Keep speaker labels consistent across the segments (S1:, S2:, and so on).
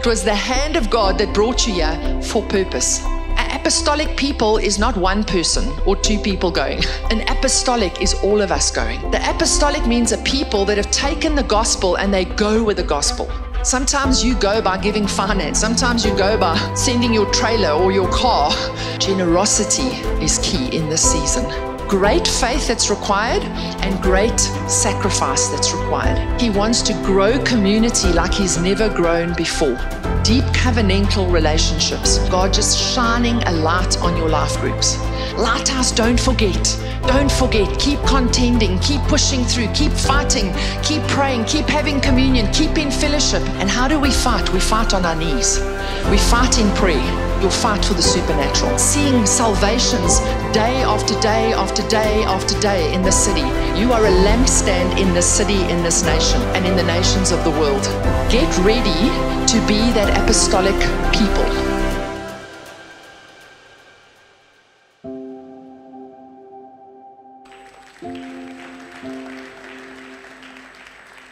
S1: It was the hand of God that brought you here for purpose. An apostolic people is not one person or two people going. An apostolic is all of us going. The apostolic means a people that have taken the gospel and they go with the gospel. Sometimes you go by giving finance. Sometimes you go by sending your trailer or your car. Generosity is key in this season. Great faith that's required and great sacrifice that's required. He wants to grow community like he's never grown before. Deep covenantal relationships. God just shining a light on your life groups. Lighthouse, don't forget. Don't forget. Keep contending. Keep pushing through. Keep fighting. Keep praying. Keep having communion. Keep in fellowship. And how do we fight? We fight on our knees. We fight in prayer. You'll fight for the supernatural. Seeing salvations day after day after day after day in the city. You are a lampstand in this city, in this nation, and in the nations of the world. Get ready to be that apostolic people.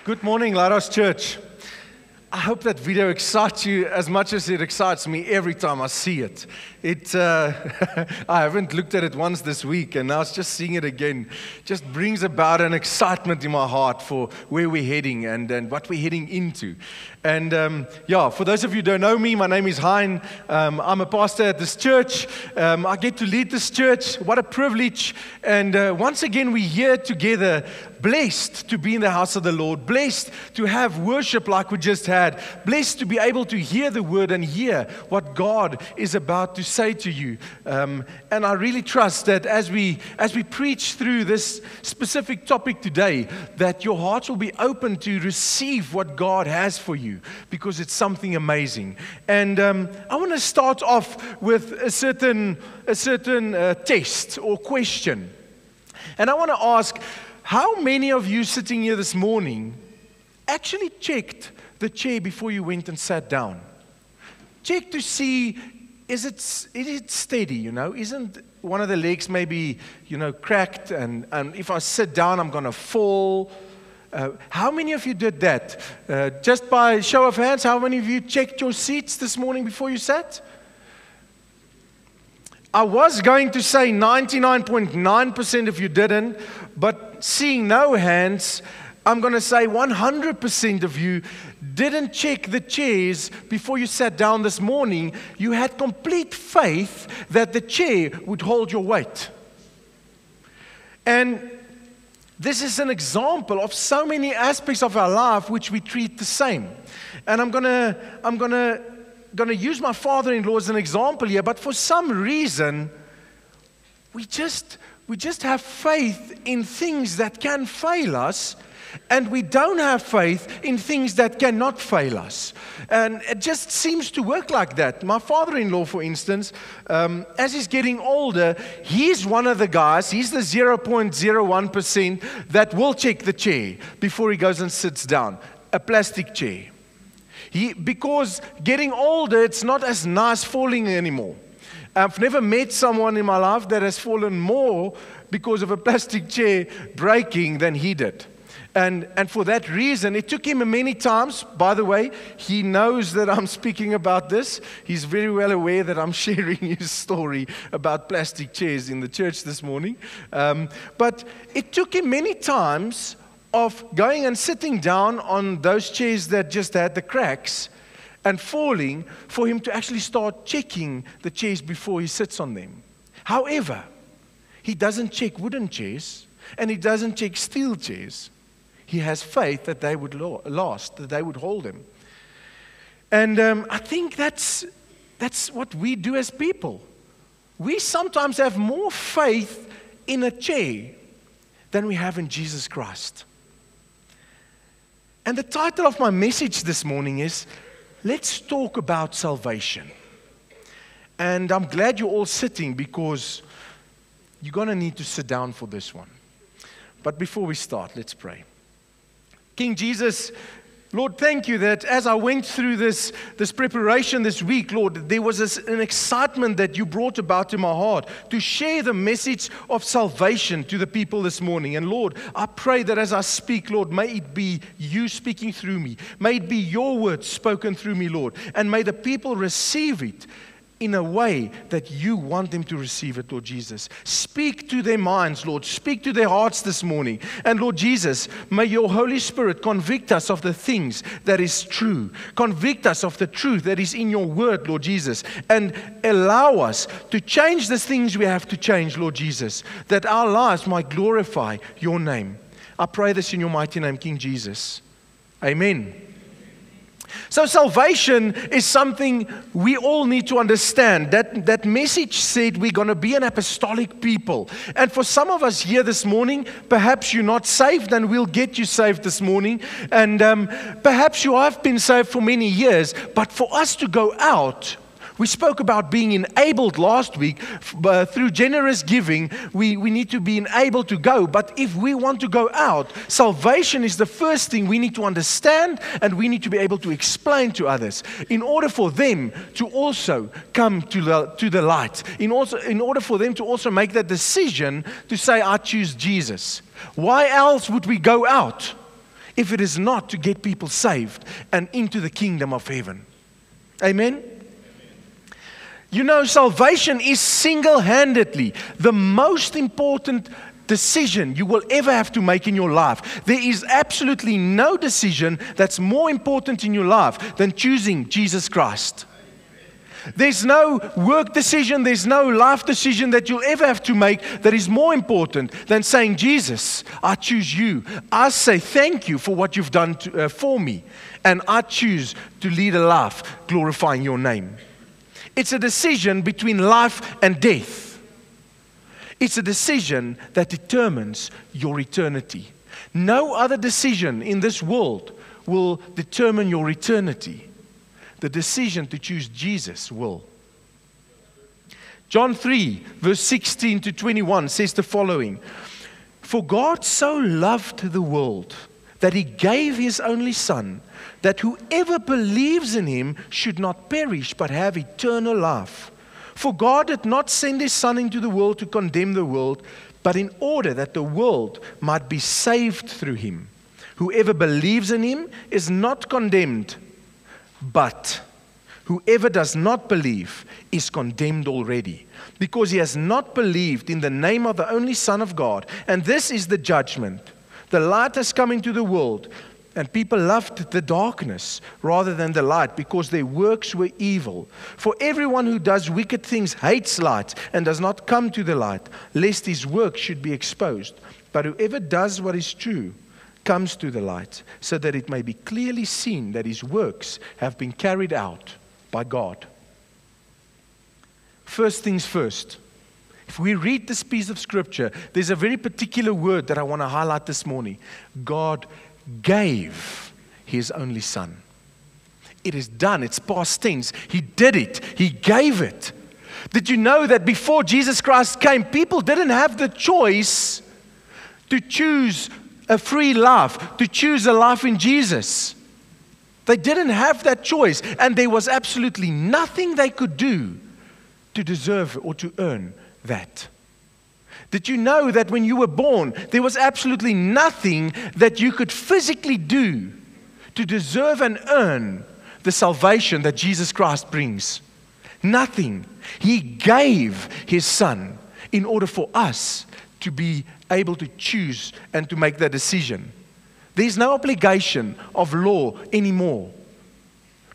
S2: Good morning, Lighthouse Church. I hope that video excites you as much as it excites me every time I see it. It, uh, I haven't looked at it once this week, and now it's just seeing it again just brings about an excitement in my heart for where we're heading and, and what we're heading into. And um, yeah, for those of you who don't know me, my name is Hein. Um, I'm a pastor at this church. Um, I get to lead this church. What a privilege. And uh, once again, we're here together, blessed to be in the house of the Lord, blessed to have worship like we just had, blessed to be able to hear the word and hear what God is about to say to you. Um, and I really trust that as we, as we preach through this specific topic today, that your hearts will be open to receive what God has for you because it's something amazing. And um, I want to start off with a certain, a certain uh, test or question. And I want to ask how many of you sitting here this morning actually checked the chair before you went and sat down? Check to see is it, is it steady, you know? Isn't one of the legs maybe, you know, cracked and, and if I sit down, I'm going to fall? Uh, how many of you did that? Uh, just by show of hands, how many of you checked your seats this morning before you sat? I was going to say 99.9% of you didn't, but seeing no hands, I'm going to say 100% of you didn't check the chairs before you sat down this morning. You had complete faith that the chair would hold your weight. And this is an example of so many aspects of our life which we treat the same. And I'm gonna, I'm gonna, gonna use my father-in-law as an example here, but for some reason, we just, we just have faith in things that can fail us and we don't have faith in things that cannot fail us. And it just seems to work like that. My father in law, for instance, um, as he's getting older, he's one of the guys, he's the 0.01% that will check the chair before he goes and sits down, a plastic chair. He, because getting older, it's not as nice falling anymore. I've never met someone in my life that has fallen more because of a plastic chair breaking than he did. And, and for that reason, it took him many times. By the way, he knows that I'm speaking about this. He's very well aware that I'm sharing his story about plastic chairs in the church this morning. Um, but it took him many times of going and sitting down on those chairs that just had the cracks and falling for him to actually start checking the chairs before he sits on them. However, he doesn't check wooden chairs and he doesn't check steel chairs he has faith that they would last, that they would hold him. And um, I think that's, that's what we do as people. We sometimes have more faith in a chair than we have in Jesus Christ. And the title of my message this morning is Let's Talk About Salvation. And I'm glad you're all sitting because you're going to need to sit down for this one. But before we start, let's pray. King Jesus, Lord, thank you that as I went through this, this preparation this week, Lord, there was this, an excitement that you brought about to my heart to share the message of salvation to the people this morning. And Lord, I pray that as I speak, Lord, may it be you speaking through me. May it be your words spoken through me, Lord. And may the people receive it in a way that you want them to receive it, Lord Jesus. Speak to their minds, Lord. Speak to their hearts this morning. And Lord Jesus, may your Holy Spirit convict us of the things that is true. Convict us of the truth that is in your word, Lord Jesus. And allow us to change the things we have to change, Lord Jesus, that our lives might glorify your name. I pray this in your mighty name, King Jesus. Amen. So, salvation is something we all need to understand. That, that message said we're going to be an apostolic people. And for some of us here this morning, perhaps you're not saved, and we'll get you saved this morning. And um, perhaps you have been saved for many years. But for us to go out, we spoke about being enabled last week uh, through generous giving. We, we need to be enabled to go. But if we want to go out, salvation is the first thing we need to understand and we need to be able to explain to others in order for them to also come to the, to the light, in, also, in order for them to also make that decision to say, I choose Jesus. Why else would we go out if it is not to get people saved and into the kingdom of heaven? Amen. You know, salvation is single handedly the most important decision you will ever have to make in your life. There is absolutely no decision that's more important in your life than choosing Jesus Christ. There's no work decision, there's no life decision that you'll ever have to make that is more important than saying, Jesus, I choose you. I say thank you for what you've done to, uh, for me, and I choose to lead a life glorifying your name. It's a decision between life and death. It's a decision that determines your eternity. No other decision in this world will determine your eternity. The decision to choose Jesus will. John 3, verse 16 to 21 says the following For God so loved the world that he gave his only Son that whoever believes in him should not perish but have eternal life. For God did not send his Son into the world to condemn the world, but in order that the world might be saved through him. Whoever believes in him is not condemned, but whoever does not believe is condemned already, because he has not believed in the name of the only Son of God. And this is the judgment. The light has come into the world, and people loved the darkness rather than the light because their works were evil. For everyone who does wicked things hates light and does not come to the light, lest his work should be exposed. But whoever does what is true comes to the light, so that it may be clearly seen that his works have been carried out by God. First things first. If we read this piece of scripture, there's a very particular word that I want to highlight this morning. God gave his only son. It is done, it's past tense. He did it, he gave it. Did you know that before Jesus Christ came, people didn't have the choice to choose a free life, to choose a life in Jesus? They didn't have that choice, and there was absolutely nothing they could do to deserve or to earn that. Did you know that when you were born, there was absolutely nothing that you could physically do to deserve and earn the salvation that Jesus Christ brings? Nothing. He gave His Son in order for us to be able to choose and to make that decision. There's no obligation of law anymore.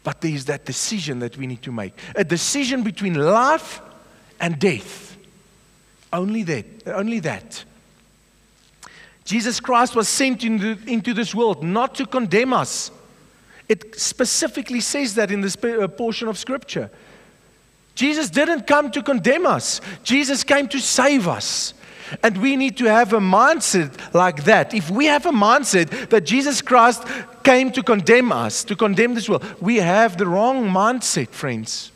S2: But there's that decision that we need to make a decision between life and death. Only that. Only that. Jesus Christ was sent into, into this world not to condemn us. It specifically says that in this uh, portion of Scripture. Jesus didn't come to condemn us, Jesus came to save us. And we need to have a mindset like that. If we have a mindset that Jesus Christ came to condemn us, to condemn this world, we have the wrong mindset, friends.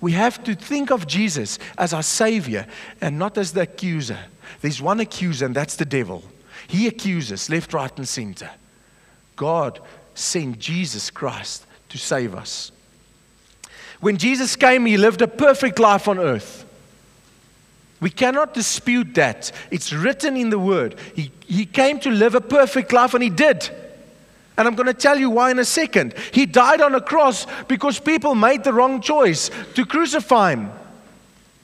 S2: We have to think of Jesus as our Savior and not as the accuser. There's one accuser, and that's the devil. He accuses left, right, and center. God sent Jesus Christ to save us. When Jesus came, he lived a perfect life on earth. We cannot dispute that. It's written in the Word. He, he came to live a perfect life, and He did. And I'm going to tell you why in a second. He died on a cross because people made the wrong choice to crucify Him.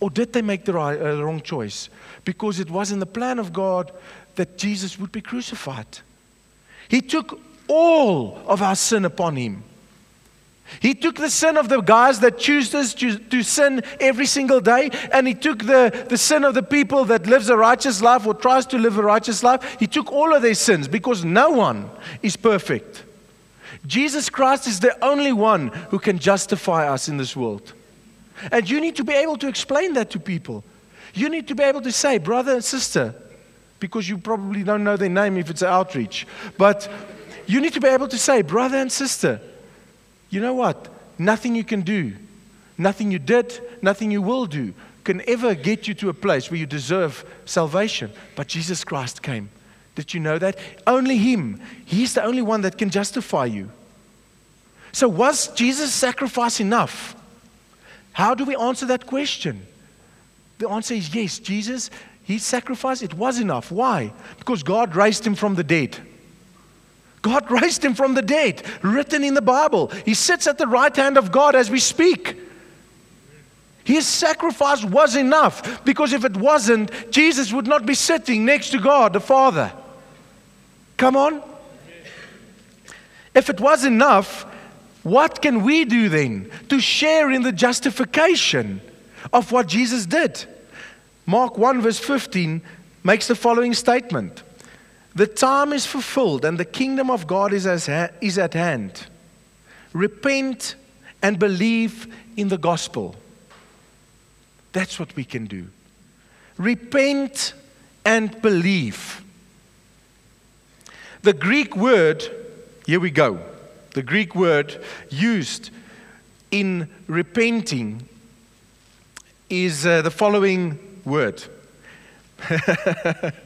S2: Or did they make the, right, uh, the wrong choice? Because it was in the plan of God that Jesus would be crucified. He took all of our sin upon Him. He took the sin of the guys that choose to, to sin every single day, and he took the, the sin of the people that lives a righteous life or tries to live a righteous life. He took all of their sins because no one is perfect. Jesus Christ is the only one who can justify us in this world. And you need to be able to explain that to people. You need to be able to say, brother and sister, because you probably don't know their name if it's an outreach, but you need to be able to say, brother and sister, you know what? Nothing you can do, nothing you did, nothing you will do can ever get you to a place where you deserve salvation. But Jesus Christ came. Did you know that? Only Him. He's the only one that can justify you. So, was Jesus' sacrifice enough? How do we answer that question? The answer is yes, Jesus, His sacrifice, it was enough. Why? Because God raised Him from the dead. God raised him from the dead, written in the Bible. He sits at the right hand of God as we speak. His sacrifice was enough because if it wasn't, Jesus would not be sitting next to God the Father. Come on. If it was enough, what can we do then to share in the justification of what Jesus did? Mark 1, verse 15 makes the following statement the time is fulfilled and the kingdom of God is, ha- is at hand. Repent and believe in the gospel. That's what we can do. Repent and believe. The Greek word, here we go. The Greek word used in repenting is uh, the following word.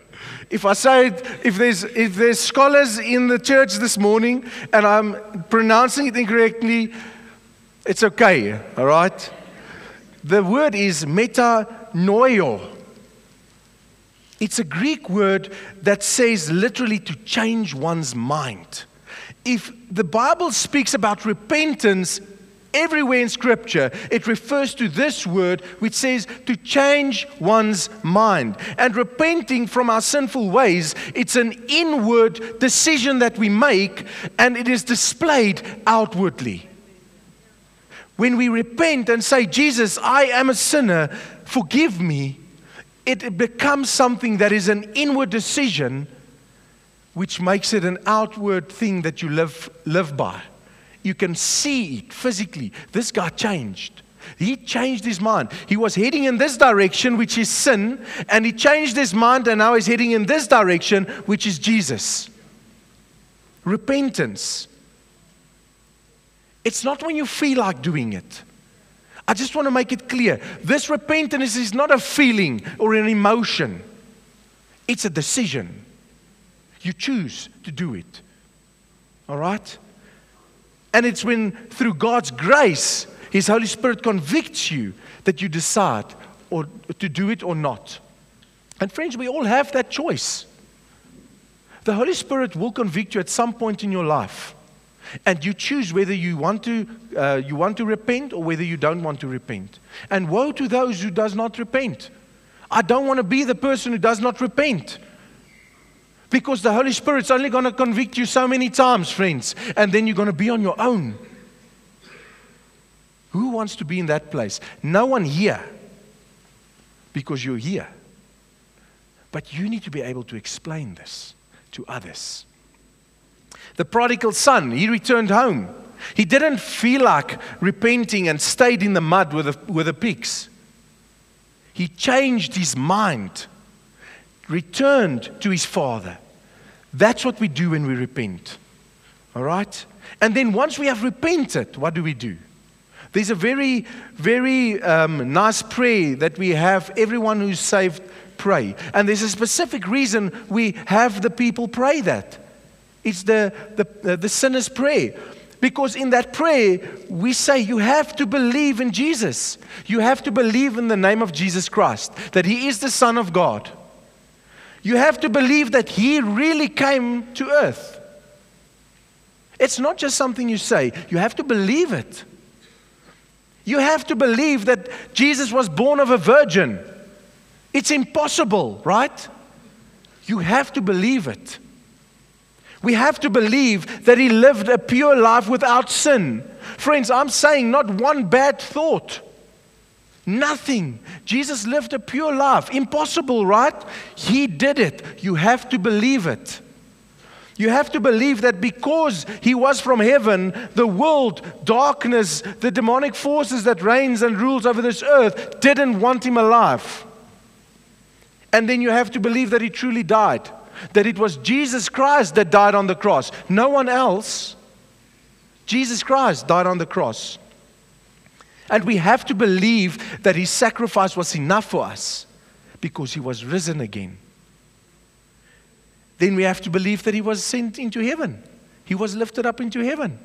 S2: if I say it, if there's, if there's scholars in the church this morning and I'm pronouncing it incorrectly, it's okay, all right? The word is metanoio. It's a Greek word that says literally to change one's mind. If the Bible speaks about repentance, Everywhere in Scripture, it refers to this word which says to change one's mind. And repenting from our sinful ways, it's an inward decision that we make and it is displayed outwardly. When we repent and say, Jesus, I am a sinner, forgive me, it becomes something that is an inward decision which makes it an outward thing that you live, live by. You can see it physically. This guy changed. He changed his mind. He was heading in this direction, which is sin, and he changed his mind, and now he's heading in this direction, which is Jesus. Repentance. It's not when you feel like doing it. I just want to make it clear. This repentance is not a feeling or an emotion, it's a decision. You choose to do it. All right? And it's when, through God's grace, His Holy Spirit convicts you that you decide or to do it or not. And friends, we all have that choice. The Holy Spirit will convict you at some point in your life. And you choose whether you want to, uh, you want to repent or whether you don't want to repent. And woe to those who does not repent. I don't want to be the person who does not repent. Because the Holy Spirit's only going to convict you so many times, friends, and then you're going to be on your own. Who wants to be in that place? No one here, because you're here. But you need to be able to explain this to others. The prodigal son, he returned home. He didn't feel like repenting and stayed in the mud with the, with the pigs. He changed his mind, returned to his father. That's what we do when we repent. All right? And then once we have repented, what do we do? There's a very, very um, nice prayer that we have, everyone who's saved pray. And there's a specific reason we have the people pray that. It's the, the, uh, the sinner's prayer. Because in that prayer, we say you have to believe in Jesus. You have to believe in the name of Jesus Christ, that He is the Son of God. You have to believe that He really came to earth. It's not just something you say, you have to believe it. You have to believe that Jesus was born of a virgin. It's impossible, right? You have to believe it. We have to believe that he lived a pure life without sin. Friends, I'm saying not one bad thought. Nothing. Jesus lived a pure life. Impossible, right? He did it. You have to believe it. You have to believe that because he was from heaven, the world, darkness, the demonic forces that reigns and rules over this earth didn't want him alive. And then you have to believe that he truly died that it was Jesus Christ that died on the cross, no one else. Jesus Christ died on the cross. And we have to believe that his sacrifice was enough for us because he was risen again. Then we have to believe that he was sent into heaven, he was lifted up into heaven.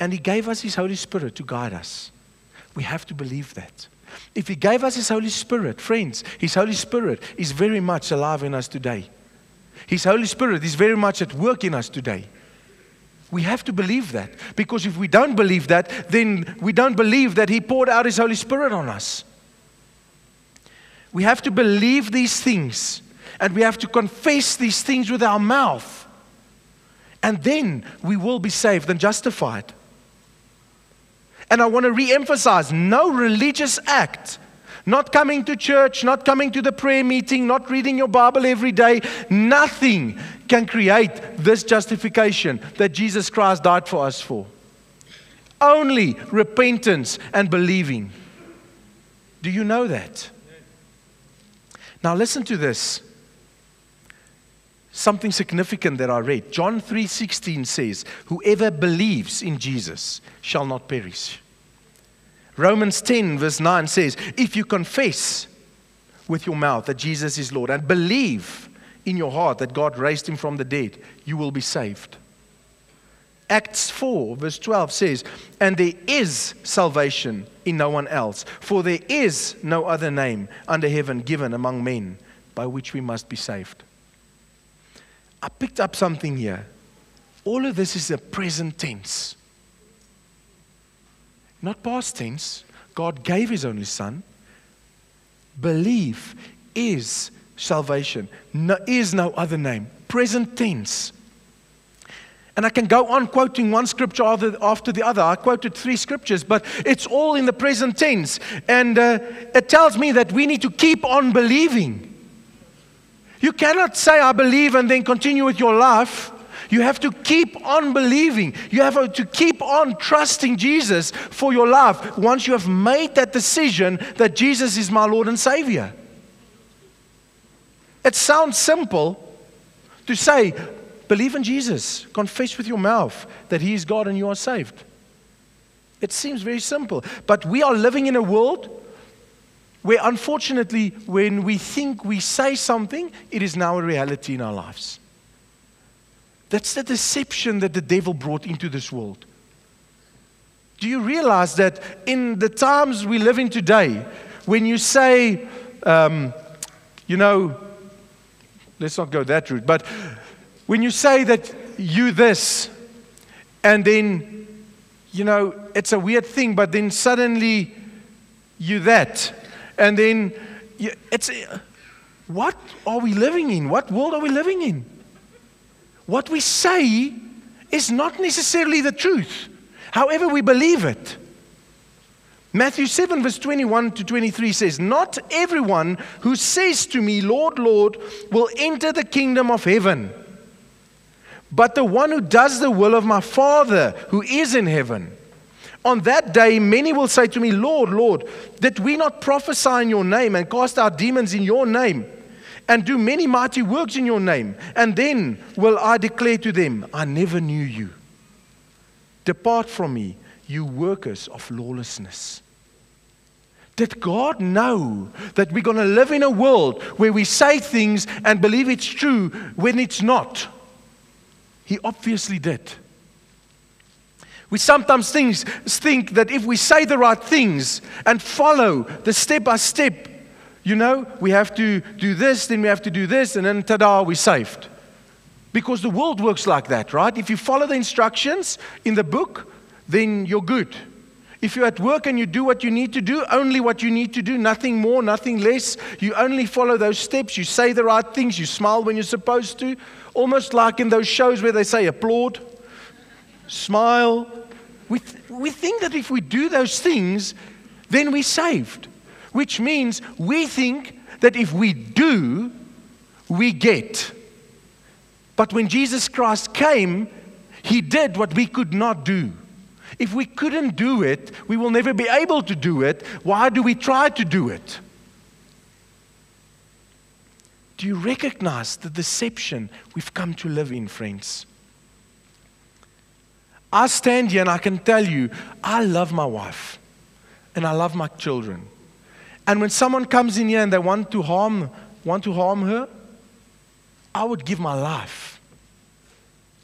S2: And he gave us his Holy Spirit to guide us. We have to believe that. If He gave us His Holy Spirit, friends, His Holy Spirit is very much alive in us today. His Holy Spirit is very much at work in us today. We have to believe that. Because if we don't believe that, then we don't believe that He poured out His Holy Spirit on us. We have to believe these things and we have to confess these things with our mouth. And then we will be saved and justified. And I want to re emphasize no religious act, not coming to church, not coming to the prayer meeting, not reading your Bible every day, nothing can create this justification that Jesus Christ died for us for. Only repentance and believing. Do you know that? Now listen to this. Something significant that I read. John 3:16 says, "Whoever believes in Jesus shall not perish." Romans 10, verse 9 says, If you confess with your mouth that Jesus is Lord and believe in your heart that God raised him from the dead, you will be saved. Acts 4, verse 12 says, And there is salvation in no one else, for there is no other name under heaven given among men by which we must be saved. I picked up something here. All of this is a present tense not past tense. God gave his only son. Belief is salvation. No, is no other name. Present tense. And I can go on quoting one scripture after the other. I quoted three scriptures, but it's all in the present tense. And uh, it tells me that we need to keep on believing. You cannot say, I believe, and then continue with your life. You have to keep on believing. You have to keep on trusting Jesus for your life once you have made that decision that Jesus is my Lord and Savior. It sounds simple to say, believe in Jesus, confess with your mouth that He is God and you are saved. It seems very simple. But we are living in a world where, unfortunately, when we think we say something, it is now a reality in our lives. That's the deception that the devil brought into this world. Do you realize that in the times we live in today, when you say, um, you know, let's not go that route, but when you say that you this, and then, you know, it's a weird thing, but then suddenly you that, and then you, it's, what are we living in? What world are we living in? What we say is not necessarily the truth, however, we believe it. Matthew 7, verse 21 to 23 says, Not everyone who says to me, Lord, Lord, will enter the kingdom of heaven, but the one who does the will of my Father who is in heaven. On that day, many will say to me, Lord, Lord, did we not prophesy in your name and cast out demons in your name? And do many mighty works in your name. And then will I declare to them, I never knew you. Depart from me, you workers of lawlessness. Did God know that we're going to live in a world where we say things and believe it's true when it's not? He obviously did. We sometimes think, think that if we say the right things and follow the step by step, you know, we have to do this, then we have to do this, and then ta da, we're saved. Because the world works like that, right? If you follow the instructions in the book, then you're good. If you're at work and you do what you need to do, only what you need to do, nothing more, nothing less, you only follow those steps, you say the right things, you smile when you're supposed to, almost like in those shows where they say applaud, smile. We, th- we think that if we do those things, then we're saved, which means we think that if we do, we get. But when Jesus Christ came, he did what we could not do. If we couldn't do it, we will never be able to do it. Why do we try to do it? Do you recognize the deception we've come to live in, friends? I stand here and I can tell you, I love my wife and I love my children. And when someone comes in here and they want to harm, want to harm her, I would give my life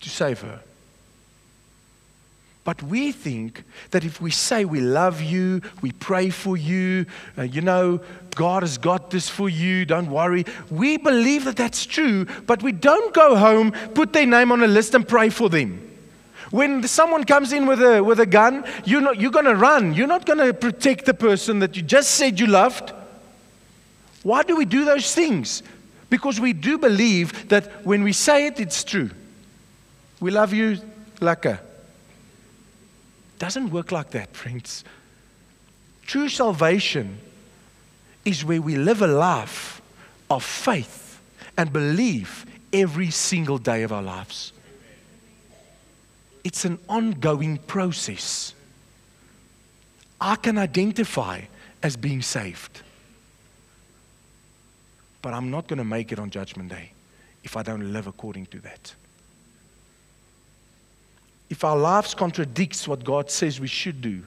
S2: to save her. But we think that if we say we love you, we pray for you, uh, you know, God has got this for you, don't worry. We believe that that's true, but we don't go home, put their name on a list, and pray for them. When someone comes in with a, with a gun, you're, not, you're going to run. You're not going to protect the person that you just said you loved. Why do we do those things? Because we do believe that when we say it, it's true. We love you, Laka. doesn't work like that, friends. True salvation is where we live a life of faith and belief every single day of our lives. It's an ongoing process. I can identify as being saved, but I'm not going to make it on Judgment Day if I don't live according to that if our lives contradicts what God says we should do,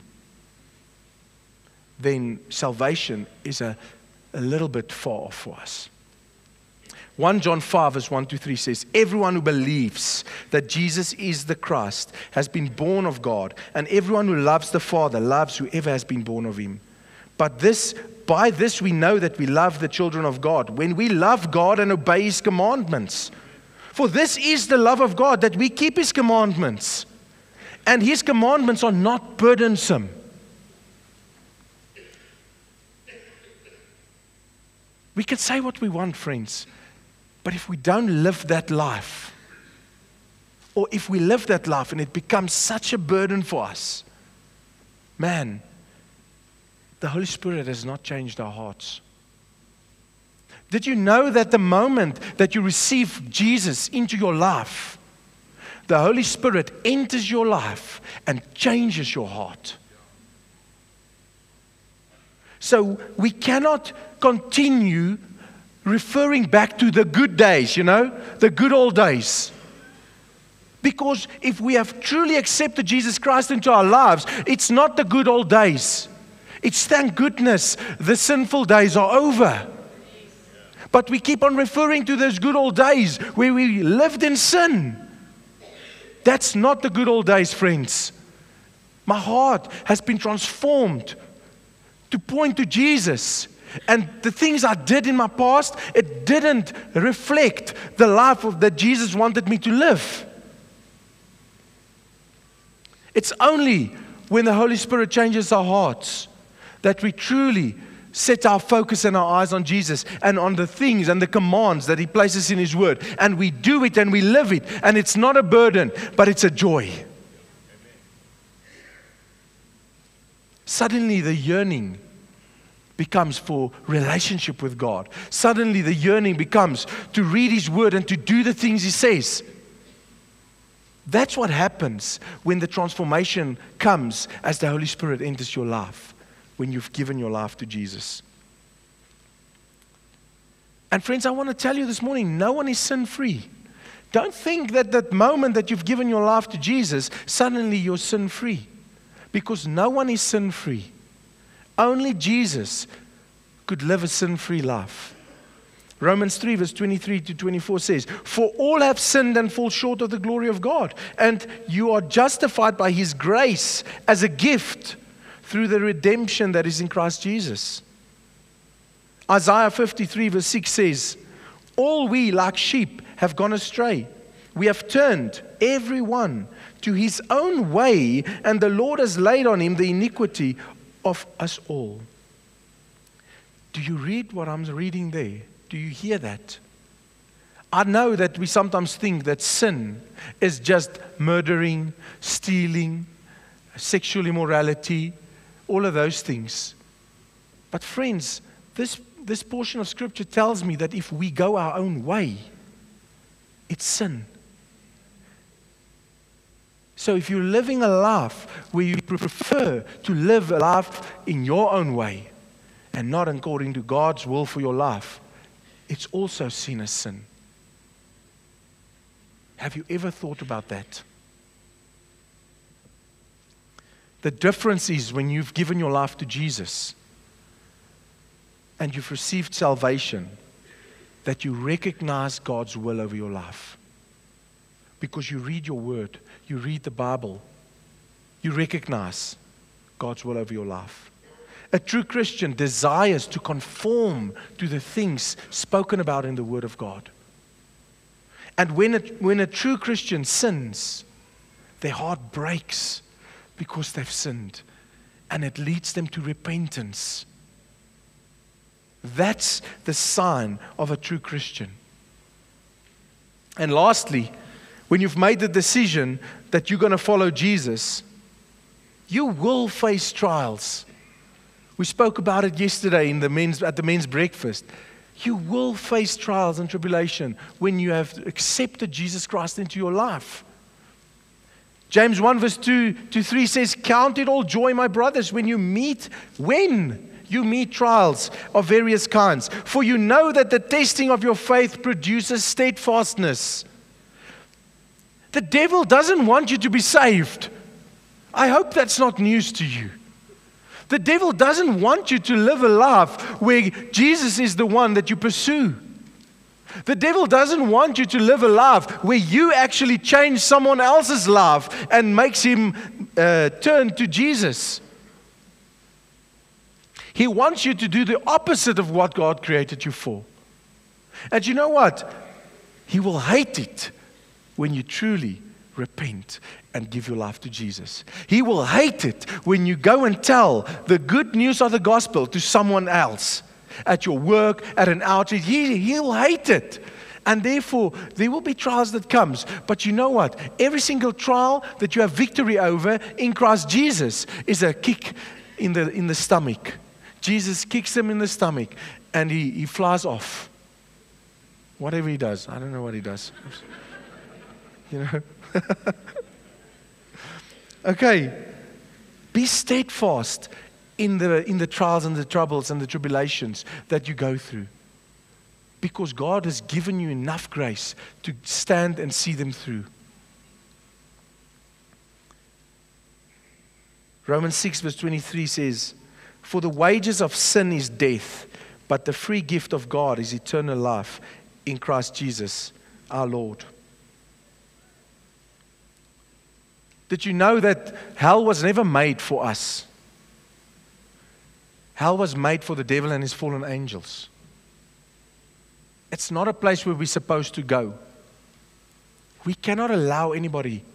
S2: then salvation is a, a little bit far off for us. 1 John 5, verse 1 to 3 says, Everyone who believes that Jesus is the Christ has been born of God, and everyone who loves the Father loves whoever has been born of him. But this, by this we know that we love the children of God, when we love God and obey his commandments. For this is the love of God, that we keep his commandments. And his commandments are not burdensome. We can say what we want, friends, but if we don't live that life, or if we live that life and it becomes such a burden for us, man, the Holy Spirit has not changed our hearts. Did you know that the moment that you receive Jesus into your life, the Holy Spirit enters your life and changes your heart. So we cannot continue referring back to the good days, you know, the good old days. Because if we have truly accepted Jesus Christ into our lives, it's not the good old days. It's thank goodness the sinful days are over. But we keep on referring to those good old days where we lived in sin. That's not the good old days, friends. My heart has been transformed to point to Jesus. And the things I did in my past, it didn't reflect the life of, that Jesus wanted me to live. It's only when the Holy Spirit changes our hearts that we truly set our focus and our eyes on Jesus and on the things and the commands that He places in His Word. And we do it and we live it. And it's not a burden, but it's a joy. Suddenly, the yearning becomes for relationship with God. Suddenly, the yearning becomes to read His Word and to do the things He says. That's what happens when the transformation comes as the Holy Spirit enters your life when you've given your life to Jesus. And, friends, I want to tell you this morning no one is sin free. Don't think that that moment that you've given your life to Jesus, suddenly you're sin free. Because no one is sin free Only Jesus could live a sin free life. Romans 3, verse 23 to 24 says, For all have sinned and fall short of the glory of God, and you are justified by his grace as a gift through the redemption that is in Christ Jesus. Isaiah 53, verse 6 says, All we, like sheep, have gone astray. We have turned, every one, to his own way, and the Lord has laid on him the iniquity of us all. Do you read what I'm reading there? Do you hear that? I know that we sometimes think that sin is just murdering, stealing, sexual immorality, all of those things. But, friends, this, this portion of Scripture tells me that if we go our own way, it's sin. So, if you're living a life where you prefer to live a life in your own way and not according to God's will for your life, it's also seen as sin. Have you ever thought about that? The difference is when you've given your life to Jesus and you've received salvation, that you recognize God's will over your life. Because you read your word, you read the Bible, you recognize God's will over your life. A true Christian desires to conform to the things spoken about in the Word of God. And when a, when a true Christian sins, their heart breaks because they've sinned, and it leads them to repentance. That's the sign of a true Christian. And lastly, when you've made the decision that you're going to follow Jesus, you will face trials. We spoke about it yesterday in the men's, at the men's breakfast. You will face trials and tribulation when you have accepted Jesus Christ into your life. James 1, verse 2 to 3 says, Count it all joy, my brothers, when you meet, when you meet trials of various kinds. For you know that the testing of your faith produces steadfastness. The devil doesn't want you to be saved. I hope that's not news to you. The devil doesn't want you to live a life where Jesus is the one that you pursue. The devil doesn't want you to live a life where you actually change someone else's life and makes him uh, turn to Jesus. He wants you to do the opposite of what God created you for. And you know what? He will hate it when you truly repent and give your life to Jesus. He will hate it when you go and tell the good news of the gospel to someone else at your work, at an outreach. He, he'll hate it. And therefore, there will be trials that comes. But you know what? Every single trial that you have victory over in Christ Jesus is a kick in the, in the stomach. Jesus kicks him in the stomach and he, he flies off. Whatever he does. I don't know what he does. You know? Okay. Be steadfast in the, in the trials and the troubles and the tribulations that you go through. Because God has given you enough grace to stand and see them through. Romans 6, verse 23 says, For the wages of sin is death, but the free gift of God is eternal life in Christ Jesus our Lord. Did you know that hell was never made for us? Hell was made for the devil and his fallen angels. It's not a place where we're supposed to go. We cannot allow anybody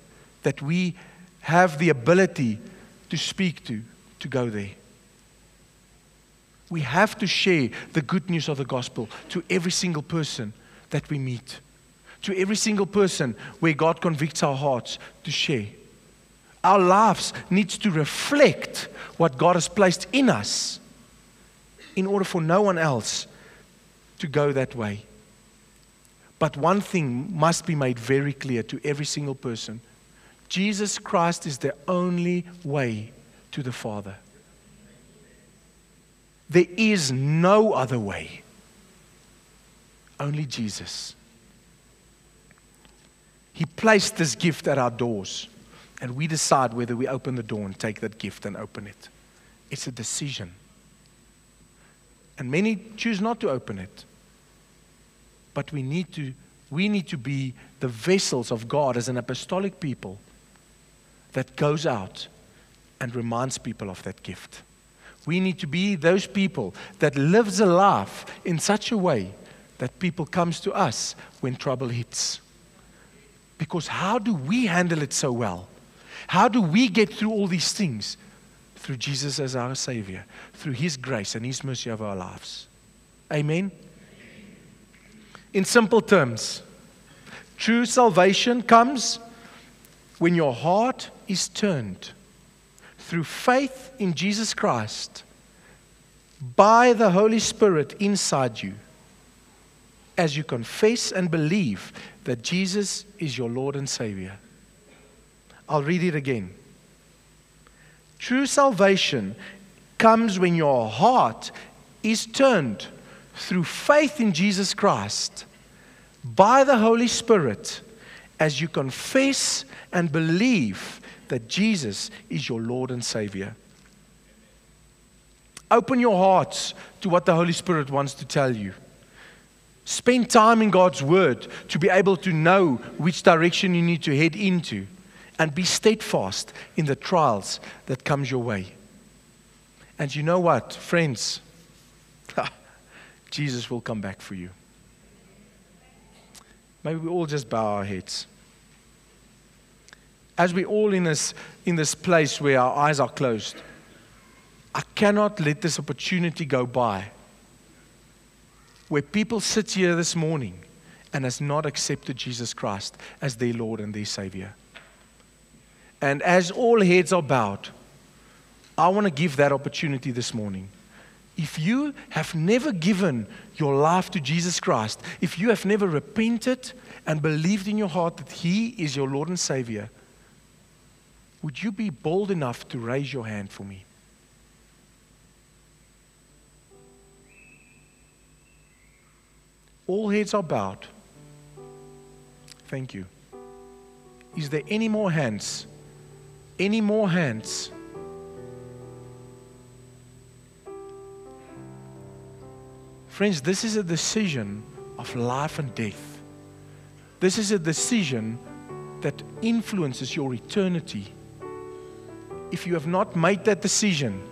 S2: that we have the ability to speak to to go there. We have to share the good news of the gospel to every single person that we meet, to every single person where God convicts our hearts to share. Our lives needs to reflect what God has placed in us in order for no one else to go that way. But one thing must be made very clear to every single person Jesus Christ is the only way to the Father. There is no other way, only Jesus. He placed this gift at our doors. And we decide whether we open the door and take that gift and open it. It's a decision. And many choose not to open it. But we need to, we need to be the vessels of God as an apostolic people that goes out and reminds people of that gift. We need to be those people that lives a life in such a way that people comes to us when trouble hits. Because how do we handle it so well? How do we get through all these things? Through Jesus as our Savior, through His grace and His mercy of our lives. Amen? In simple terms, true salvation comes when your heart is turned through faith in Jesus Christ by the Holy Spirit inside you as you confess and believe that Jesus is your Lord and Savior. I'll read it again. True salvation comes when your heart is turned through faith in Jesus Christ by the Holy Spirit as you confess and believe that Jesus is your Lord and Savior. Open your hearts to what the Holy Spirit wants to tell you. Spend time in God's Word to be able to know which direction you need to head into and be steadfast in the trials that comes your way. And you know what, friends? Jesus will come back for you. Maybe we all just bow our heads. As we all in this, in this place where our eyes are closed, I cannot let this opportunity go by where people sit here this morning and has not accepted Jesus Christ as their Lord and their Savior. And as all heads are bowed, I want to give that opportunity this morning. If you have never given your life to Jesus Christ, if you have never repented and believed in your heart that He is your Lord and Savior, would you be bold enough to raise your hand for me? All heads are bowed. Thank you. Is there any more hands? Any more hands? Friends, this is a decision of life and death. This is a decision that influences your eternity. If you have not made that decision,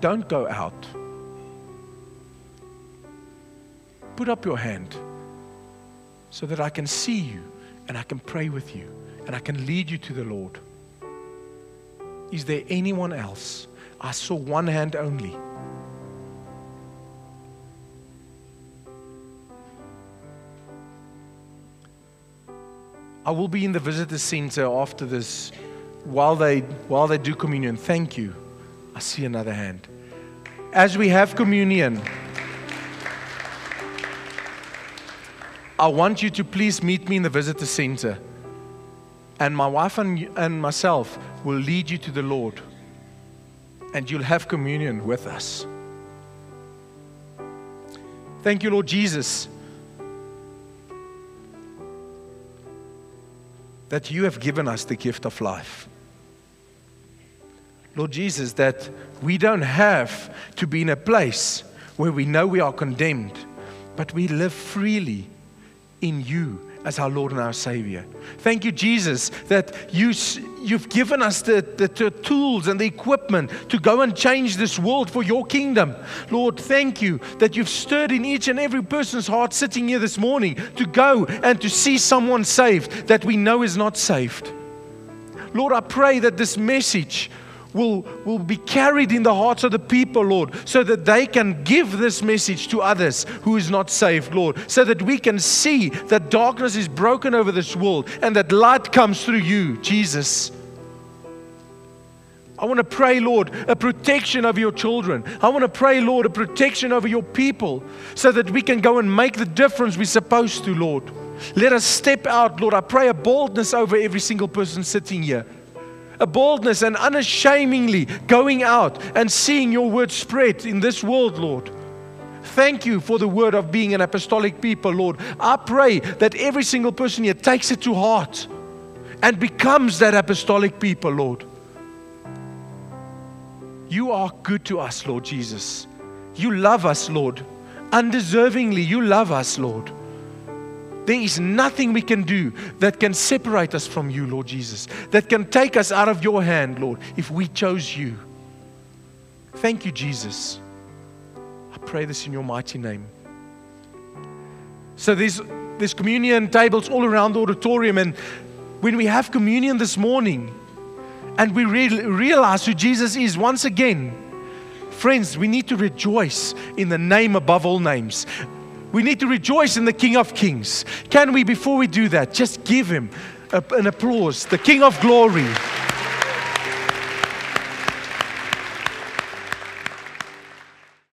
S2: don't go out. Put up your hand so that I can see you and I can pray with you and I can lead you to the Lord. Is there anyone else? I saw one hand only. I will be in the visitor center after this while they while they do communion. Thank you. I see another hand. As we have communion, I want you to please meet me in the visitor center. And my wife and, and myself will lead you to the Lord. And you'll have communion with us. Thank you, Lord Jesus, that you have given us the gift of life. Lord Jesus, that we don't have to be in a place where we know we are condemned, but we live freely in you as our Lord and our Savior. Thank you, Jesus, that you, you've given us the, the, the, tools and the equipment to go and change this world for your kingdom. Lord, thank you that you've stirred in each and every person's heart sitting here this morning to go and to see someone saved that we know is not saved. Lord, I pray that this message will, will be carried in the hearts of the people, Lord, so that they can give this message to others who is not saved, Lord, so that we can see that darkness is broken over this world and that light comes through you, Jesus. I want to pray, Lord, a protection of your children. I want to pray, Lord, a protection over your people so that we can go and make the difference we're supposed to, Lord. Let us step out, Lord. I pray a boldness over every single person sitting here a boldness and unashamedly going out and seeing your word spread in this world, Lord. Thank you for the word of being an apostolic people, Lord. I pray that every single person here takes it to heart and becomes that apostolic people, Lord. You are good to us, Lord Jesus. You love us, Lord. Undeservingly, you love us, Lord. There is nothing we can do that can separate us from you, Lord Jesus, that can take us out of your hand, Lord, if we chose you. Thank you, Jesus. I pray this in your mighty name. So there's, there's communion tables all around the auditorium, and when we have communion this morning and we re- realize who Jesus is once again, friends, we need to rejoice in the name above all names. We need to rejoice in the King of Kings. Can we, before we do that, just give him an applause, the King of Glory?